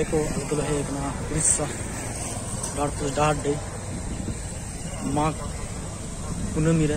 teko agdulahe na rissa dar plus dar de mak punamira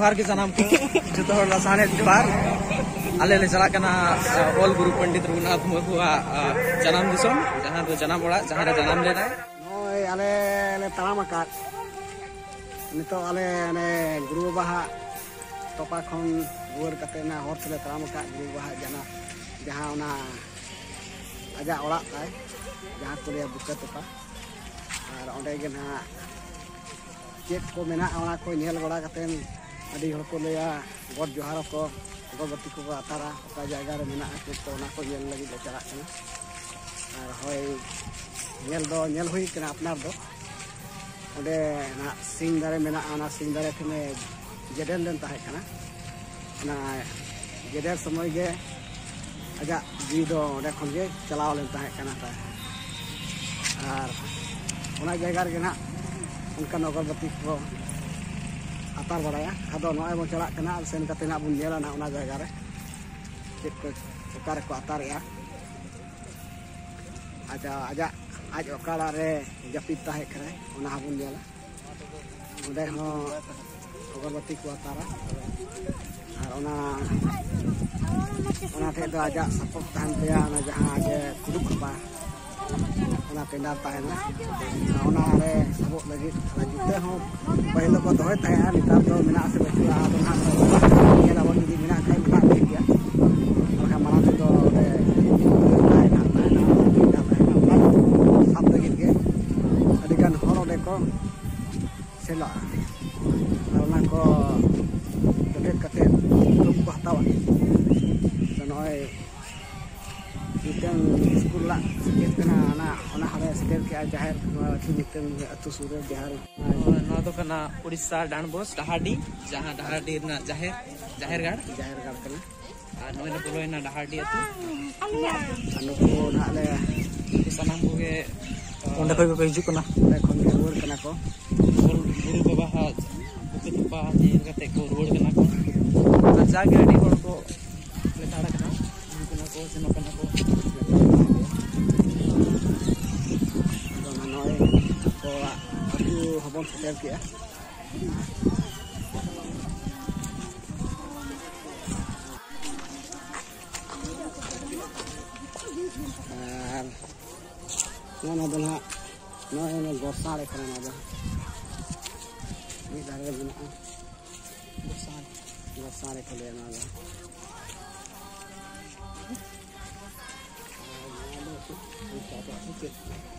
Bharat ಜಿತಹೊಳ್ಳ ಸಾಣೆ ತಿವಾರ್ ᱟᱞᱮ ᱞᱮ ᱪᱟᱞᱟᱜ ᱠᱟᱱᱟ ᱚᱞ ᱜᱩᱨᱩ ᱯᱚᱱᱰᱤᱛ ᱨᱚᱜᱷᱩᱱᱟᱛᱷ ᱢᱩᱨᱢᱩᱣᱟᱜ ᱡᱟᱱᱟᱢ ᱫᱤᱥᱚᱢ ᱡᱟᱦᱟᱸ ᱫᱚ ᱡᱟᱱᱟᱢ ᱚᱲᱟᱜ ᱡᱟᱦᱟᱸ ᱨᱮ ᱡᱟᱱᱟᱢ ᱞᱮᱱᱟᱭ ᱱᱚᱜᱼᱚᱭ ᱟᱞᱮ ᱞᱮ ᱛᱟᱲᱟᱢ ᱟᱠᱟᱫ ᱱᱤᱛᱚᱜ ᱟᱞᱮ ᱚᱱᱮ ᱜᱩᱨᱩ ᱵᱟᱵᱟᱣᱟᱜ ᱛᱚᱯᱟ ᱠᱷᱚᱱ ᱨᱩᱣᱟᱹᱲ ᱠᱟᱛᱮ ᱚᱱᱟ ᱦᱚᱨ ᱛᱮᱞᱮ ᱛᱟᱲᱟᱢ ᱟᱠᱟᱫ ᱜᱩᱨᱩ ᱵᱟᱵᱟᱣᱟᱜ ᱡᱟᱱᱟᱢ ᱡᱟᱦᱟᱸ ᱚᱱᱟ ᱟᱡᱟᱜ ᱚᱲᱟᱜ ᱛᱟᱭ ᱡᱟᱦᱟᱸ ᱠᱚ ᱞᱟᱹᱭᱟ ᱵᱩᱠᱟᱹ ᱛᱚᱯᱟ ᱟᱨ ᱚᱸᱰᱮ ᱜᱮ ᱱᱟᱦᱟᱜ ᱪᱮᱫ ᱠᱚ ᱢᱮᱱᱟᱜᱼᱟ ᱚᱱᱟ ᱠᱚ ᱧᱮᱞ ᱵᱟᱲᱟ ᱠᱟᱛᱮᱫ अभी को लिया गड जोहार को अगरबत्ती को आतारा अका जगार में चेक को को लगे और हय नेल दो दारे में ना सिंग दारे ठने जेडेल लेन ताहे ना जेडेल समय के अजा जी दो ओडे और ओना जगह को atar baraya ado noy mo chalak kana sen ka tena bun yela na ona jaga re chek ko ukar ko atar ya aja aja aj okala re japit ta hek re ona bun yela ude ho ogorbati ko atar ar ona ona te do aja sapok tan pe ana jaha ge kuduk ba ᱚᱱᱟ ᱯᱮᱸᱰᱟᱨ ᱛᱟᱦᱮᱱᱟ ᱚᱱᱟ ᱨᱮ ᱥᱟᱵᱚᱜ ᱞᱟᱹᱜᱤᱫ ᱚᱱᱟ ᱦᱚᱸ ᱯᱟᱹᱦᱤᱞ ᱫᱚᱠᱚ ᱫᱚᱦᱚᱭ ᱛᱟᱦᱮᱸᱜᱼᱟ ᱱᱮᱛᱟᱨ ᱫᱚ ᱢᱮᱱᱟᱜ ᱟᱥᱮ ᱵᱟᱹᱪᱩᱜᱼᱟ ᱟᱫᱚ ᱱᱟᱦᱟᱜ ᱧᱮᱞ ᱟᱵᱚᱱ ᱡᱩᱫᱤ ᱢᱮᱱᱟᱜ ᱠᱷᱟᱡ ᱢᱮᱱᱟᱜ ᱴᱷᱤᱠ ᱜᱮᱭᱟ ᱢᱟᱲᱟᱝ ᱛᱮᱫᱚ ᱚᱸᱰᱮ ᱛᱟᱦᱮᱱᱟ ᱞᱟᱹᱜᱤᱫ ᱜᱮ ᱟᱹᱰᱤᱜᱟᱱ ᱦᱚᱲ ᱚᱸᱰᱮ ᱠᱚ ᱥᱮᱱᱚᱜᱼᱟ ᱡᱟᱦᱮᱨ ᱟᱹᱛᱩ ᱧᱩᱛᱩᱢ ᱟᱹᱛᱩ ᱥᱩᱨ ᱨᱮ ᱡᱟᱦᱮᱨ ᱱᱚᱣᱟ ᱫᱚ ᱠᱟᱱᱟ ᱩᱲᱤᱥᱥᱟ ᱰᱟᱱᱵᱚᱥ ᱰᱟᱦᱟᱨᱰᱤ ᱡᱟᱦᱟᱸ ᱰᱟᱦᱟᱨᱰᱤ ᱨᱮᱱᱟᱜ ᱡᱟᱦᱮᱨ ᱡᱟᱦᱮᱨ ᱜᱟᱲ ᱡᱟᱦᱮᱨ ᱜᱟᱲ ᱠᱟᱱᱟ ᱟᱨ ᱱᱚᱜᱼᱚᱭ ᱞᱮ ᱵᱚᱞᱚᱭᱮᱱᱟ ᱰᱟᱦᱟᱨᱰᱤ ᱟᱹᱛᱩ ᱟᱨ ᱱᱩᱠᱩ ᱱᱟᱦᱟᱜ ᱞᱮ ᱥᱟᱱᱟᱢ ᱠᱚᱜᱮ ᱚᱸᱰᱮ ᱠᱷᱚᱡ ᱠᱚ ᱦᱤᱡᱩᱜ ᱠᱟᱱᱟ ᱚᱸᱰᱮ ᱠᱷᱚᱱ ᱜᱮ ᱨᱩᱣᱟᱹᱲ ᱠᱟᱱᱟ ᱠᱚ ᱜᱩᱨᱩ ᱵᱟᱵᱟᱣᱟᱜ ᱵᱩᱠᱟᱹ ᱛᱚᱯᱟ ᱧᱮᱞ ᱠᱟᱛᱮᱫ ᱠᱚ ᱨᱩᱣᱟᱹᱲ ᱠᱟᱱᱟ ᱠᱚ ᱟᱨ ᱡᱟᱜᱮ ᱟᱹᱰᱤ ᱦᱚᱲ ᱠᱚ ᱞᱮᱛᱟᱲ ᱠᱟᱱᱟ ᱦᱤᱡᱩᱜ ᱠᱟᱱᱟ ᱠᱚ ᱥᱮᱱᱚᱜ ᱠᱟᱱᱟ ᱠᱚ in oo oo ku haboon xaalkii ah نوعنا بنها نوعنا الجرصاري كلام هذا آه، ميد على ربنا جرصاري جرصاري كلام هذا Thank you.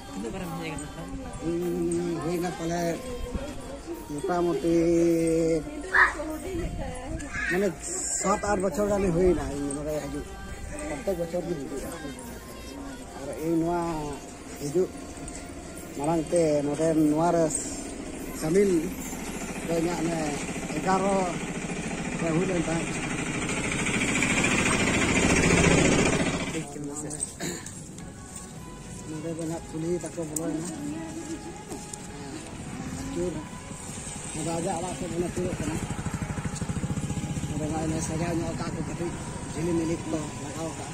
hmm, ini paling মোটামুটি মানে সাত আট বছর আমি হই না মানে হাজু প্রত্যেক বছর ᱜᱮ ᱦᱤᱡᱩᱜᱼᱟ ᱟᱨ ᱤᱧ ᱱᱚᱣᱟ ᱦᱤᱡᱩᱜ ᱢᱟᱲᱟᱝ ᱛᱮ ᱱᱚᱰᱮ ᱱᱚᱣᱟ ᱨᱮ ᱥᱟᱹᱢᱤᱞ ᱫᱚ ᱤᱧᱟᱹᱜ ᱚᱱᱮ ᱮᱜᱟᱨᱚ ᱨᱮ ᱦᱩᱭ ᱞᱮᱱ ᱛᱟᱦᱮᱸᱫ mereka banyak kulit aku belum ya. Ah, ada aja alat kan. yang mana tuh kan? Mereka ini saja nyawa aku tapi ini milik lo, lah kau kan?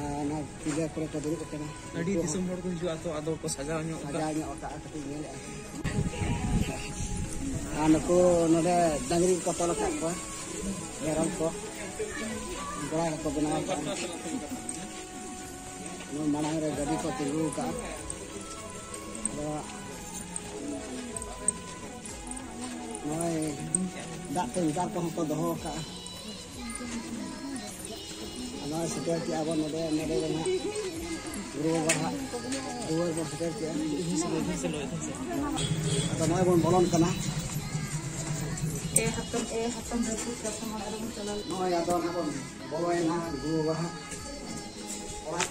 Ah, nah, tiga kereta atau atau pas saja nyawa. Saja nyawa kau tapi milik. Anakku, nade dengerin kau apa? aku, anu ya yang kau benar kan? ᱢᱟᱲᱟᱝ ᱨᱮ ᱜᱟᱹᱰᱤ ᱠᱚ ᱛᱤᱸᱜᱩ ᱟᱠᱟᱫᱼᱟ ᱟᱫᱚ ᱱᱚᱜᱼᱚᱭ ᱫᱟᱜ ᱴᱮᱝᱠᱟᱨ ᱠᱚᱦᱚᱸ ᱠᱚ ᱫᱚᱦᱚ ᱟᱠᱟᱫᱼᱟ ᱱᱚᱜᱼᱚᱭ ᱥᱮᱴᱮᱨ ᱠᱮᱜᱼᱟ ᱵᱚᱱ ᱱᱚᱰᱮ ᱱᱚᱰᱮ ᱫᱚ ᱦᱟᱸᱜ ᱨᱩᱣᱟᱹ ᱦᱟᱸᱜ ᱨᱩᱣᱟᱹ ᱵᱚᱱ ᱥᱮᱴᱮᱨ ᱠᱮᱜᱼᱟ ᱟᱫᱚ ᱱᱚᱜᱼᱚᱭ ᱵᱚᱱ ᱵᱚᱞᱚᱱ ᱠᱟᱱᱟ ᱱᱚᱜᱼᱚᱭ ᱟᱫᱚ ᱱᱟᱜ ᱵᱚᱱ ᱵᱚᱞᱚᱭᱮᱱᱟ ᱨᱩᱣᱟᱹ ᱦᱟᱸᱜ ᱚᱲᱟᱜ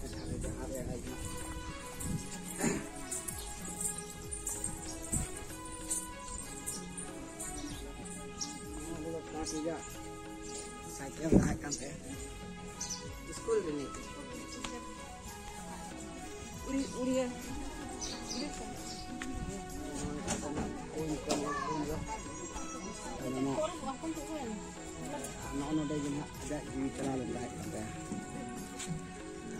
साइकिल रहा कम है स्कूल भी नहीं उड़ी उड़ी Anak-anak dia jenak ada di celana belakang.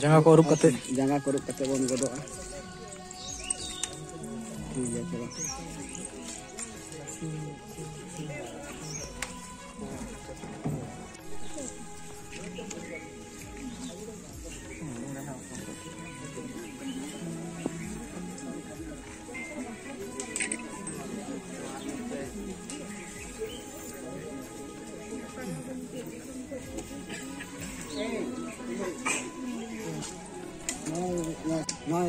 jangan korup Thank you.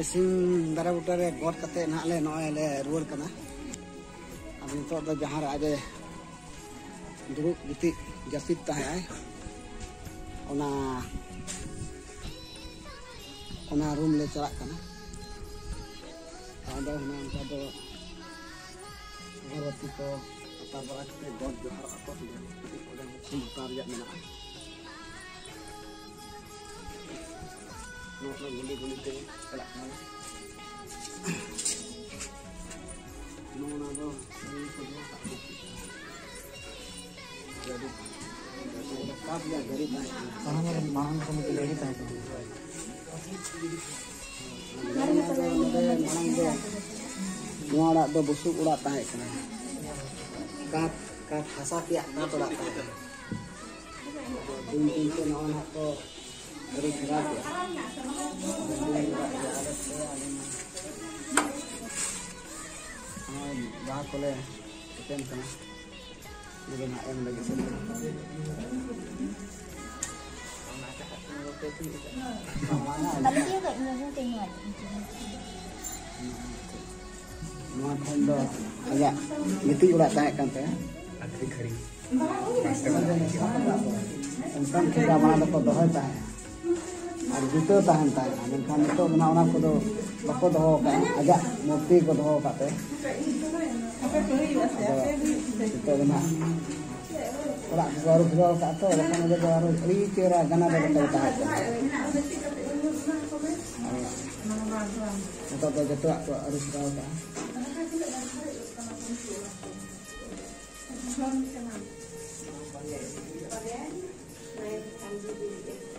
इसिंग दारे बुटे रे कते ना ले नय ले रुवर कना अब नितो दो जहां राजे दुरुक रूम ले चला कना बड़ा हना उनका दो भगवती ᱱᱚᱣᱟ ᱚᱲᱟᱜ ᱫᱚ ᱵᱩᱥᱩᱵ ᱚᱲᱟᱜ ᱛᱟᱦᱮᱸ ᱠᱟᱱᱟ ᱠᱟᱸᱛ ᱠᱟᱸᱛ ᱦᱟᱥᱟ ᱛᱮᱭᱟᱜ ᱠᱟᱸᱛ ᱚᱲᱟᱜ ᱛᱟᱦᱮᱸ ᱠᱟᱱᱟ ᱫᱤᱱ ᱫᱤᱱᱛᱮ ᱱᱚᱜᱼᱚ ᱱᱚᱣᱟ ᱠᱚ Terima kasih Dito na M lagi ulat kering ada juta tahan tahan, kan itu menawan aku tuh, aku tuh kayak agak mufti, aku tuh kape, kape kehilangan, kape kehilangan, kape kehilangan, kape kehilangan, kape kehilangan, kape kehilangan, kape kehilangan, kape kehilangan, kape kehilangan, kape kehilangan, kape kehilangan, kape kehilangan, kape kehilangan, kape kehilangan, kape